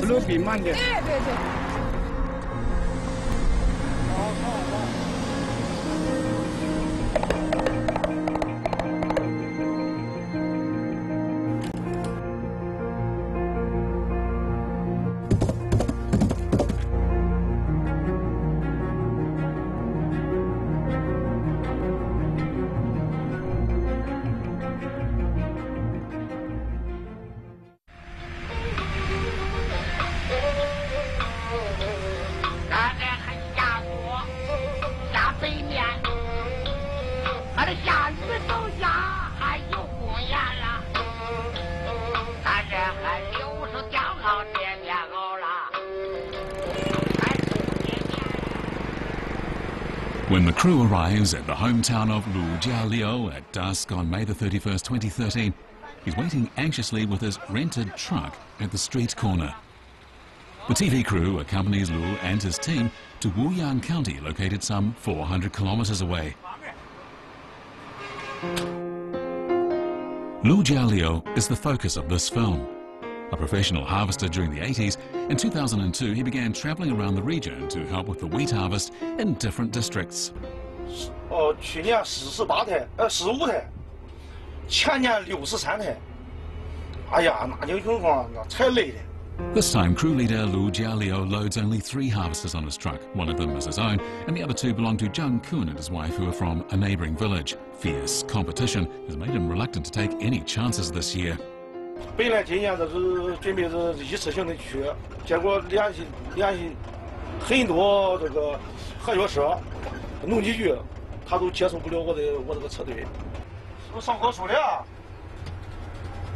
十六比慢点对对对 When the crew arrives at the hometown of Lu Jialiu at dusk on May the 31st, 2013, he's waiting anxiously with his rented truck at the street corner. The TV crew accompanies Lu and his team to Wuyang County, located some 400 kilometers away. Lu Jialiu is the focus of this film. A professional harvester during the 80s, in 2002 he began travelling around the region to help with the wheat harvest in different districts. 哦，去年四十八台，呃，十五台，前年六十三台，哎呀，那就情况那才累的。This time, crew leader Lu Jialiu loads only three harvesters on his truck. One of them is his own, and the other two belong to Zhang Kun and his wife, who are from a neighbouring village. Fierce competition has made him reluctant to take any chances this year. 本来今年这是准备是一次性的去，结果联系联系很多这个合作社、农机局，他都接受不了我的我这个车队，是上高速了啊。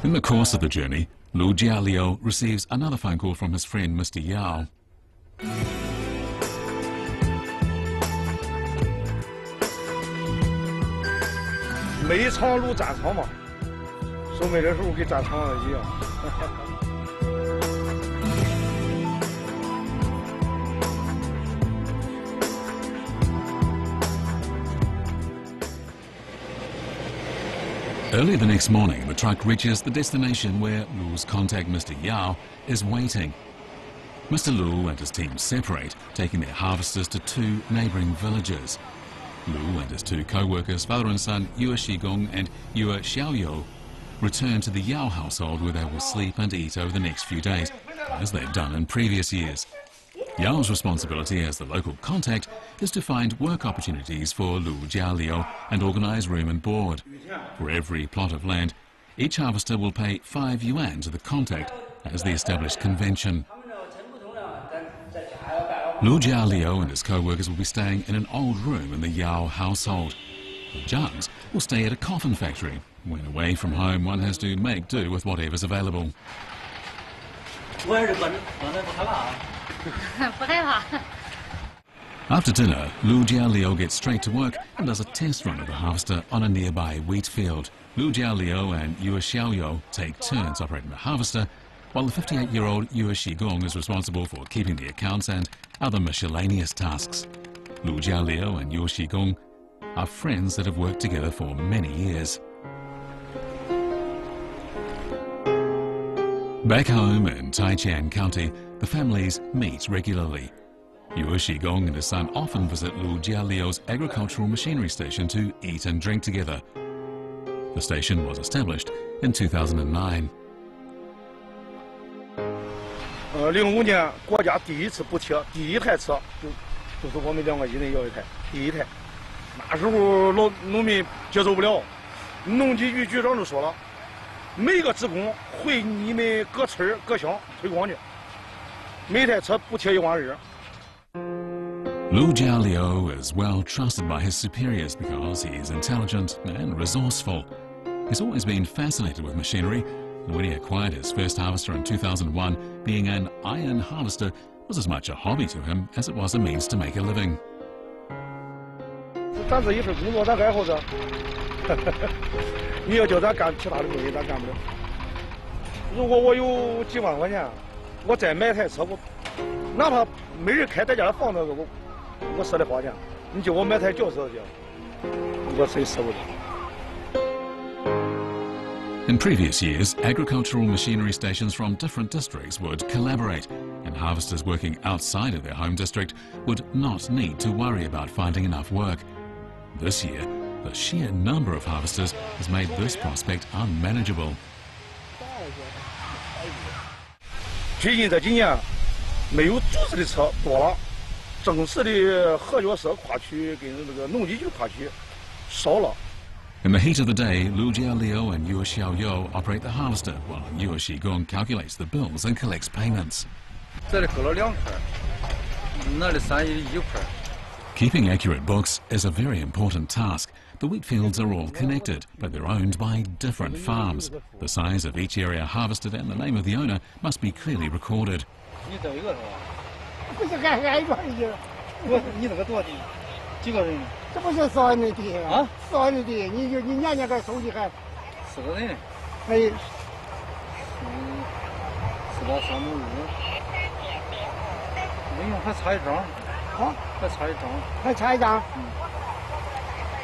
In the course of the journey, Lu Jialio receives another phone call from his friend Mr. Yao. Early the next morning, the truck reaches the destination where Lu's contact, Mr. Yao, is waiting. Mr. Lu and his team separate, taking their harvesters to two neighboring villages. Lu and his two co-workers, father and son Yu Shigong and Yu Xiaoyou, return to the Yao household where they will sleep and eat over the next few days, as they've done in previous years. Yao's responsibility as the local contact is to find work opportunities for Lu Jialiu and organise room and board. For every plot of land, each harvester will pay 5 yuan to the contact as the established convention. Lu Jialiu and his co-workers will be staying in an old room in the Yao household. Jugs will stay at a coffin factory. When away from home, one has to make do with whatever's available. After dinner, Lu Jialiu gets straight to work and does a test run of the harvester on a nearby wheat field. Lu Jialiu and Yue Xiaoyou take turns operating the harvester, while the 58-year-old Yue Shigong is responsible for keeping the accounts and other miscellaneous tasks. Lu Jialiu and Yue Shigong are friends that have worked together for many years. Back home in Taichan County, the families meet regularly. Yu Shigong and his son often visit Lu Jialiu's agricultural machinery station to eat and drink together. The station was established in 2009. 那时候老农民接受不了，农机局局长就说了，每个职工回你们各村各乡推广去，每台车补贴一万二。Lu Jialiu is well trusted by his superiors because he is intelligent and resourceful. He's always been fascinated with machinery, and when he acquired his first harvester in 2001, being an iron harvester was as much a hobby to him as it was a means to make a living. 咱这一份工作，咱爱好者。你要叫咱干其他的东西，咱干不了。如果我有几万块钱，我再买台车，我哪怕没人开咱家的房子，我我舍得花钱。你叫我买台轿车去，我谁舍不得？ In previous years, agricultural machinery stations from different districts would collaborate, and harvesters working outside of their home district would not need to worry about finding enough work. This year, the sheer number of harvesters has made this prospect unmanageable. In the heat of the day, Lu Jialiu and Yu Xiaoyou operate the harvester, while Yu Shigong calculates the bills and collects payments. 这里扣了两块，那里三一块。Keeping accurate books is a very important task. The wheat fields are all connected, but they're owned by different farms. The size of each area harvested and the name of the owner must be clearly recorded. 好，再查一张，再查一张，嗯，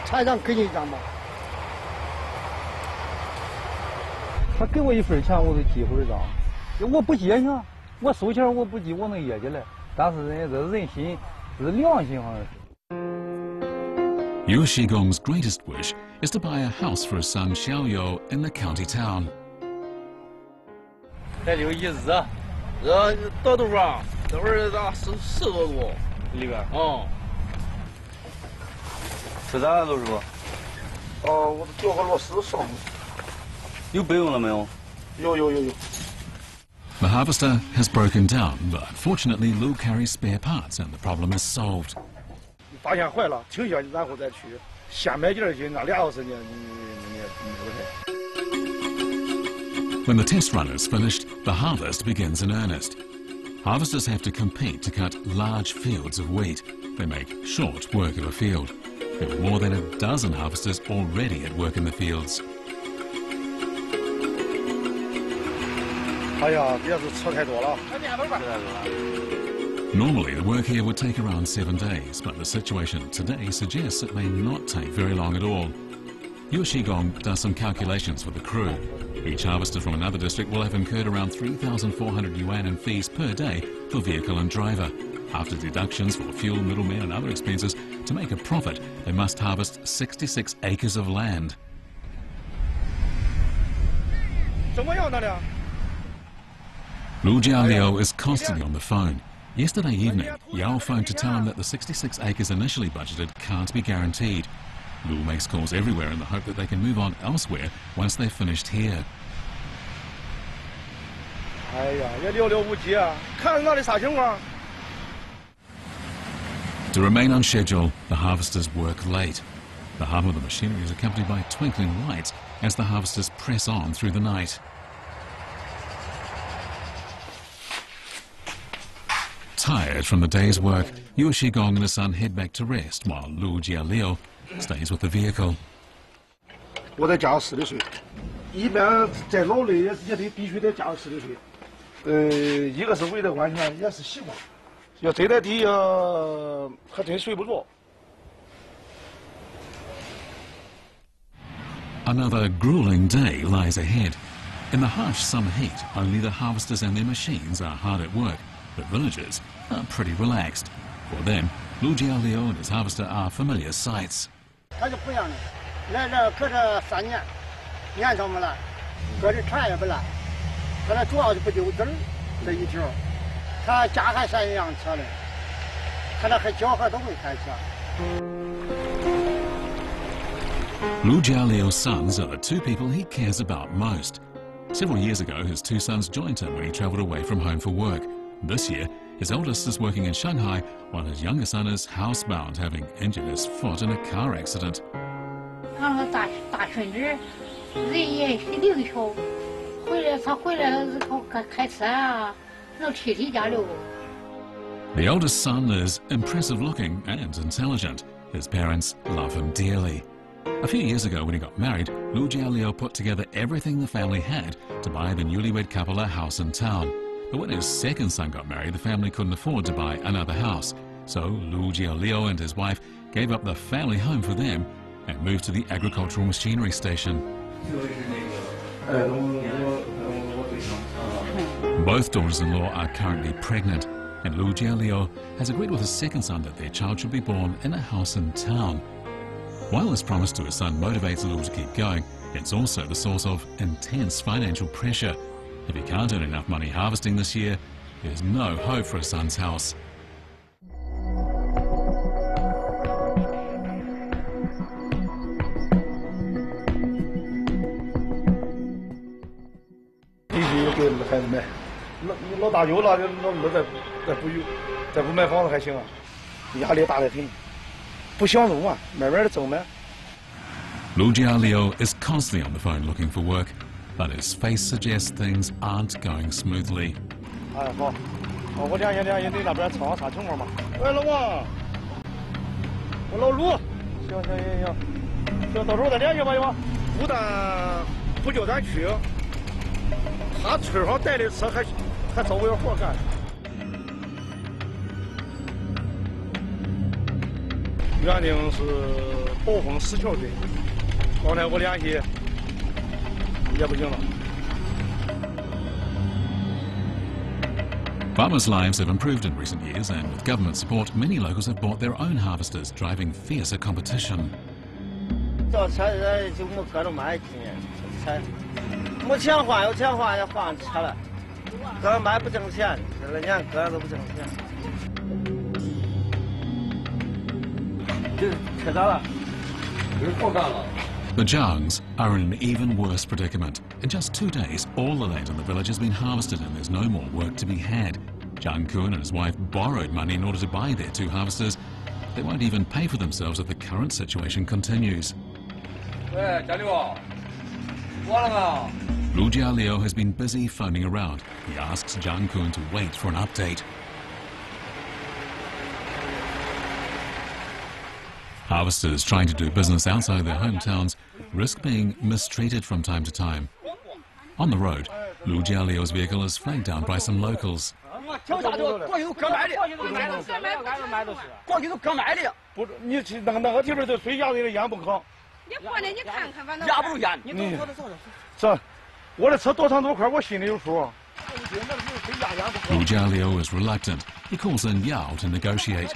查一张给你一张吧。他给我一份钱，我就记一份账。我不记也行，我收钱我不记，我能业起来。但是人家这人心是良心上的。Yu Shigong's greatest wish is to buy a house for his son Xiaoyou in the county town. 再留一日，热多度啊！这会儿咋十十多度？里边啊，吃啥了，师傅？哦，我掉个螺丝上，有备用了没有？有有有有。 The harvester has broken down, but fortunately Lu carries spare parts and the problem is solved. 发现坏了，停下然后再去，先买件儿去，那俩小时呢，你你你不太。 When the test run is finished, the harvest begins in earnest. Harvesters have to compete to cut large fields of wheat. They make short work of a field. There are more than a dozen harvesters already at work in the fields. Normally, the work here would take around seven days, but the situation today suggests it may not take very long at all. Yu Shigong does some calculations for the crew. Each harvester from another district will have incurred around 3,400 yuan in fees per day for vehicle and driver. After deductions for fuel, middlemen and other expenses, to make a profit, they must harvest 66 acres of land. Lu Jialiu is constantly on the phone. Yesterday evening, Yao phoned to tell him that the 66 acres initially budgeted can't be guaranteed Lu makes calls everywhere in the hope that they can move on elsewhere once they've finished here. 哎呀，也寥寥无几啊！看那里啥情况？ To remain on schedule, the harvesters work late. The hum of the machinery is accompanied by twinkling lights as the harvesters press on through the night. Tired from the day's work, Yu Shigong and his son head back to rest while Lu Jialiu stays with the vehicle. Another grueling day lies ahead. In the harsh summer heat, only the harvesters and their machines are hard at work, but villagers are pretty relaxed. For them, Lugia his harvester are familiar sights. Lu Jialiu's sons are the two people he cares about most. Several years ago, his two sons joined him when he travelled away from home for work. This year, his oldest is working in Shanghai, while his younger son is housebound, having injured his foot in a car accident. The oldest son is impressive looking and intelligent. His parents love him dearly. A few years ago, when he got married, Lu Jialiu put together everything the family had to buy the newlywed couple a house in town. But when his second son got married, the family couldn't afford to buy another house. So Lu Jialiu and his wife gave up the family home for them and moved to the agricultural machinery station. Both daughters-in-law are currently pregnant, and Lu Jialiu has agreed with his second son that their child should be born in a house in town. While this promise to his son motivates Lu to keep going, it's also the source of intense financial pressure If he can't earn enough money harvesting this year, there's no hope for his son's house. 必须给孩子买。老你老大有了，老二再再不有，再不买房子还行啊，压力大得很，不享受嘛，慢慢的挣呗。 Lu Jialio is constantly on the phone looking for work, But his face suggests things aren't going smoothly. 哎，好，好，我联系联系你那边厂啥情况嘛？喂，老王，我老卢，行行行行，行，到时候再联系吧，行吧？不但不叫咱去，他村上带的车还还找我要活干。原定是宝丰石桥镇，刚才我联系 Farmers' lives have improved in recent years and with government support, many locals have bought their own harvesters, driving fiercer competition. The Zhangs are in an even worse predicament. In just two days, all the land in the village has been harvested and there's no more work to be had. Zhang Kun and his wife borrowed money in order to buy their two harvesters. They won't even pay for themselves if the current situation continues. Lu Jia Liu has been busy phoning around. He asks Zhang Kun to wait for an update. Harvesters trying to do business outside their hometowns risk being mistreated from time to time. On the road, Lu Jialiu's vehicle is flagged down by some locals. Lu Jialiu is reluctant. He calls in Yao to negotiate.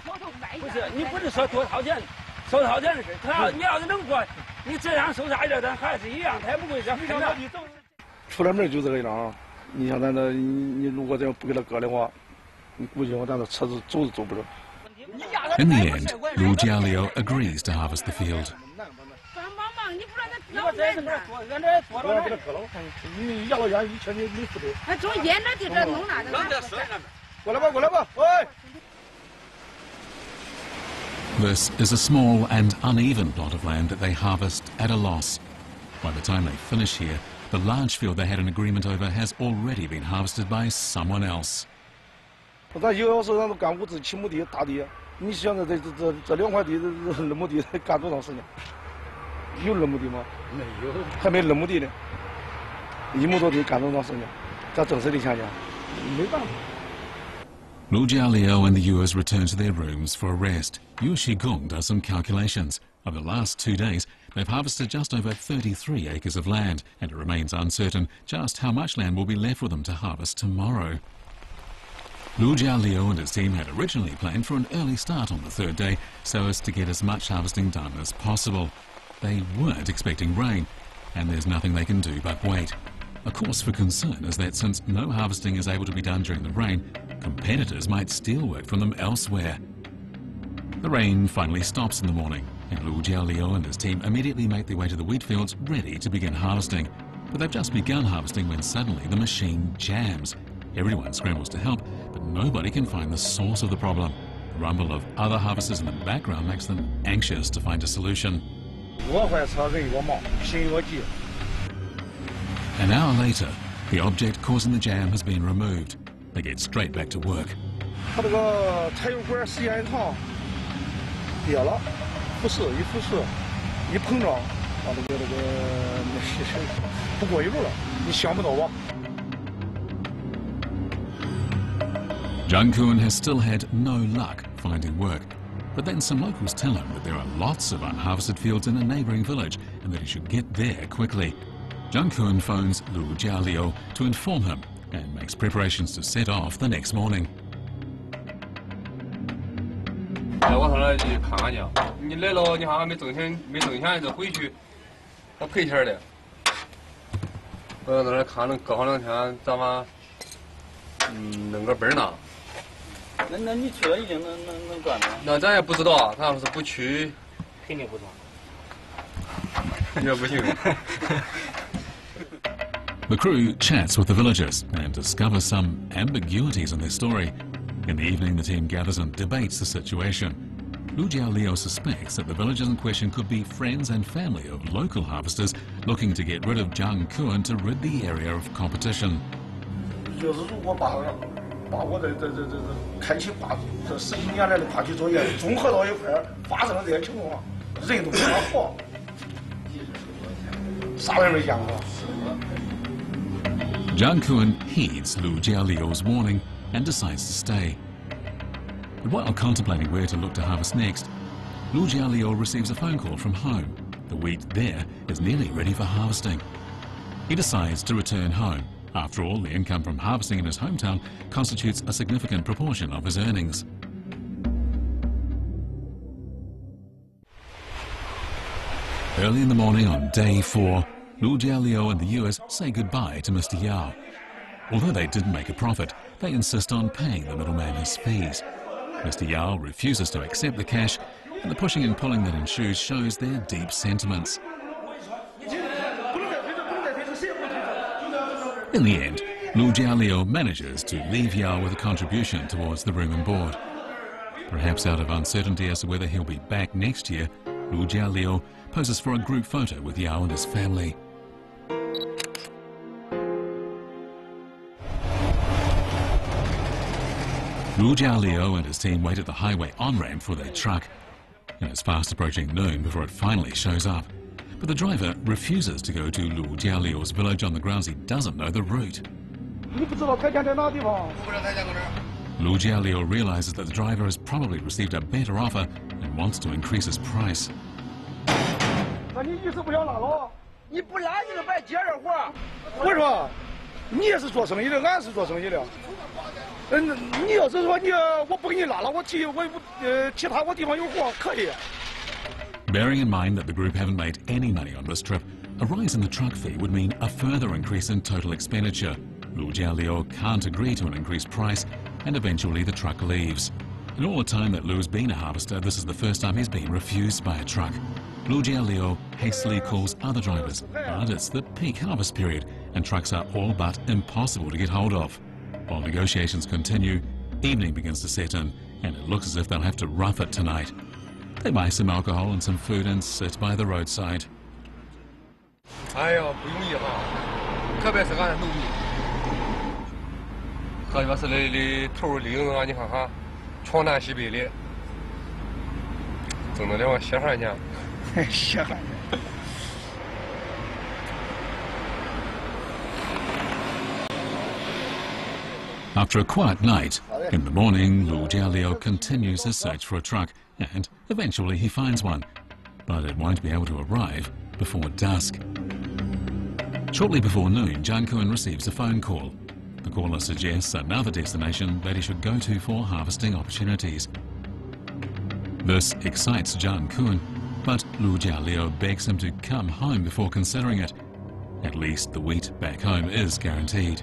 他要你要是能过，你这样收下一点，咱还是一样，他也不会这样。出了门就这个样。你像咱这，你你如果这样不给他割的话，你估计我咱这车子走都走不着。In the end, Lu Jialio agrees to harvest the field. 帮帮忙，你不让他你把这怎么做？俺这做我要着呢。给他割了，我看你压到烟一切你没负责。那中间那地这弄那的，俺这说俺们。过来吧，过来吧，喂。 This is a small and uneven plot of land that they harvest at a loss. By the time they finish here, the large field they had an agreement over has already been harvested by someone else. 咱一个小时咱都干五至七亩地大地，你想着这这这这两块地这这二亩地干多长时间？有二亩地吗？没有，还没二亩地呢。一亩多地干多长时间？咱挣谁的钱去？没办法。 Lu Jialiu and the Yuas return to their rooms for a rest. Yu Shigong does some calculations. Over the last two days, they've harvested just over 33 acres of land, and it remains uncertain just how much land will be left for them to harvest tomorrow. Lu Jialiu and his team had originally planned for an early start on the third day so as to get as much harvesting done as possible. They weren't expecting rain, and there's nothing they can do but wait. A cause for concern is that since no harvesting is able to be done during the rain, competitors might steal work from them elsewhere. The rain finally stops in the morning, and Lu Jialiu and his team immediately make their way to the wheat fields ready to begin harvesting. But they've just begun harvesting when suddenly the machine jams. Everyone scrambles to help, but nobody can find the source of the problem. The rumble of other harvesters in the background makes them anxious to find a solution. An hour later, the object causing the jam has been removed. They get straight back to work. 它这个柴油管时间一长，瘪了，腐蚀一腐蚀，一膨胀，啊，这个这个不过油了，你想不到吧？Zhang Kun has still had no luck finding work, but then some locals tell him that there are lots of unharvested fields in a neighboring village and that he should get there quickly. Zhang Kun phones Lu Jialiu to inform him and makes preparations to set off the next morning. 来我上来去看看去。你来了，你看还没挣钱，没挣钱就回去，还赔钱的。我在那看能搁上两天，咱们嗯弄个本呢。那那你去了已经能能能赚了？那咱也不知道啊，咱要是不去，肯定不赚。也不行。The crew chats with the villagers and discovers some ambiguities in their story. In the evening, the team gathers and debates the situation. Lu Jialiu suspects that the villagers in question could be friends and family of local harvesters looking to get rid of Zhang Kun to rid the area of competition. Zhang Kun heeds Lu Jialiu's warning and decides to stay. But while contemplating where to look to harvest next, Lu Jialiu receives a phone call from home. The wheat there is nearly ready for harvesting. He decides to return home. After all, the income from harvesting in his hometown constitutes a significant proportion of his earnings. Early in the morning on day four, Lu Jialiu and the US say goodbye to Mr. Yao. Although they didn't make a profit, they insist on paying the middleman his fees. Mr. Yao refuses to accept the cash, and the pushing and pulling that ensues shows their deep sentiments. In the end, Lu Jialiu manages to leave Yao with a contribution towards the room and board. Perhaps out of uncertainty as to whether he'll be back next year, Lu Jialiu poses for a group photo with Yao and his family. Lu Jiao and his team wait at the highway on-ramp for their truck. And it's fast approaching noon before it finally shows up. But the driver refuses to go to Lu Jiao village on the grounds he doesn't know the route. Lu Jiao realizes that the driver has probably received a better offer and wants to increase his price. 嗯，你要是说你我不给你拉了，我去我呃其他我地方有活可以。Bearing in mind that the group haven't made any money on this trip, a rise in the truck fee would mean a further increase in total expenditure. Lu Jialiu can't agree to an increased price, and eventually the truck leaves. In all the time that Lu's been a harvester, this is the first time he's been refused by a truck. Lu Jialiu hastily calls other drivers, but it's the peak harvest period, and trucks are all but impossible to get hold of. While negotiations continue, evening begins to set in, and it looks as if they'll have to rough it tonight. They buy some alcohol and some food and sit by the roadside. After a quiet night, in the morning, Lu Jialiu continues his search for a truck, and eventually he finds one. But it won't be able to arrive before dusk. Shortly before noon, Zhang Kun receives a phone call. The caller suggests another destination that he should go to for harvesting opportunities. This excites Zhang Kun, but Lu Jialiu begs him to come home before considering it. At least the wheat back home is guaranteed.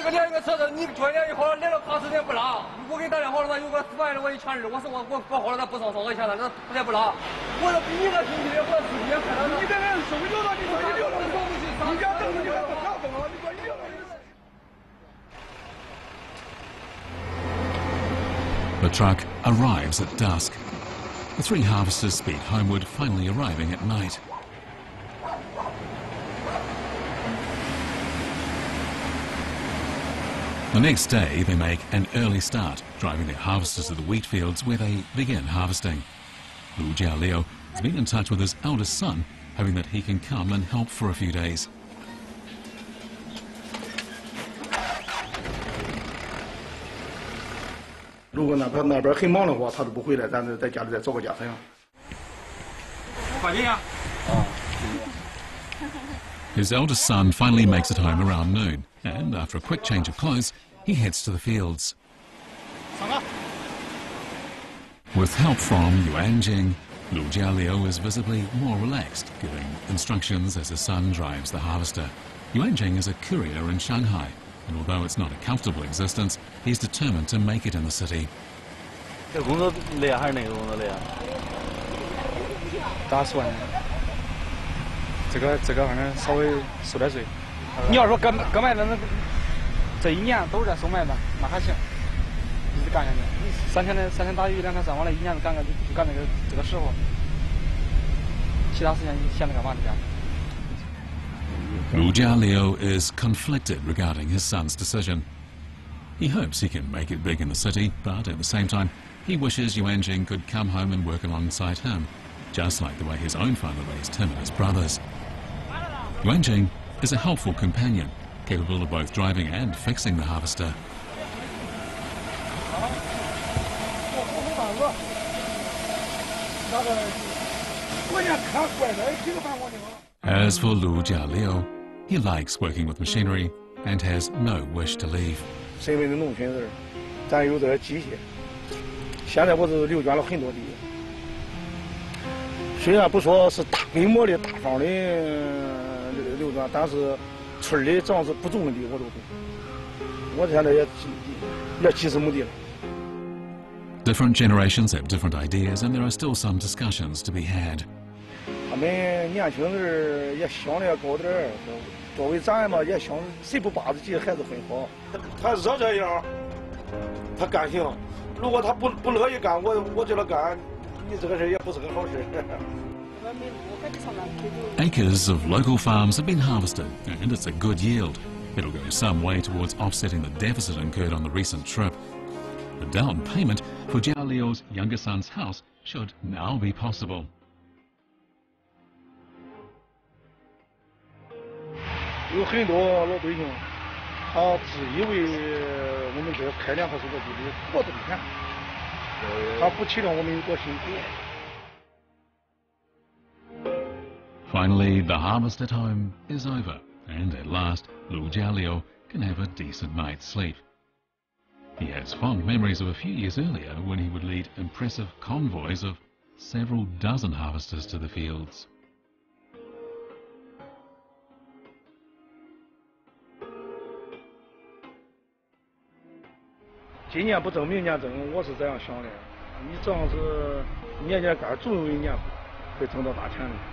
一二一二个连一个车子，你昨天一会连了八十天不拉，我给你打电话了嘛，有个反正我一千二，我说我我我好了，他不上上个钱了，那不但不拉，我说比你那兄弟，我自己也看到了。你这人手就了，你说一定了，你家等着你还不看等啊？你说一定了。 The truck arrives at dusk. The three harvesters speed homeward, finally arriving at night. The next day, they make an early start, driving their harvesters to the wheat fields where they begin harvesting. Lu Jia Liu has been in touch with his eldest son, hoping that he can come and help for a few days. His eldest son finally makes it home around noon, and after a quick change of clothes, he heads to the fields. With help from Yuan Jing, Lu Jialiu is visibly more relaxed, giving instructions as his son drives the harvester. Yuan Jing is a courier in Shanghai, and although it's not a comfortable existence, he's determined to make it in the city. 这工这个这个反正稍微受点罪。你要说割割麦子，那这一年都在收麦子，那还行，一直干下去。三天的三天打鱼两天晒网了，一年就干个就干这个这个时候，其他事情闲着干嘛去干？Lu Jialiu is conflicted regarding his son's decision. He hopes he can make it big in the city, but at the same time, he wishes Yuanjing could come home and work alongside him just like the way his own father raised him and his brothers. Yuan Jing is a helpful companion, capable of both driving and fixing the harvester. As for Lu Jialiu, he likes working with machinery and has no wish to leave. 虽然不说是大规模的大方的流流转，但是村里只要是不种的地我都种。我现在也也几十亩地了。Different generations have different ideas, and there are still some discussions to be had. 他们年轻人也想的也高点儿，作为咱嘛也想，谁不把自己的孩子很好？他热这样，他干行；如果他不不乐意干，我我叫他干，Acres of local farms have been harvested and it's a good yield. It'll go some way towards offsetting the deficit incurred on the recent trip. The down payment for Jia Liu's younger son's house should now be possible. Finally, the harvest at home is over, and at last, Lu Jialiu can have a decent night's sleep. He has fond memories of a few years earlier when he would lead impressive convoys of several dozen harvesters to the fields. 今年不挣，明年挣，我是这样想的。你这样是年年干，总有一年会挣到大钱的。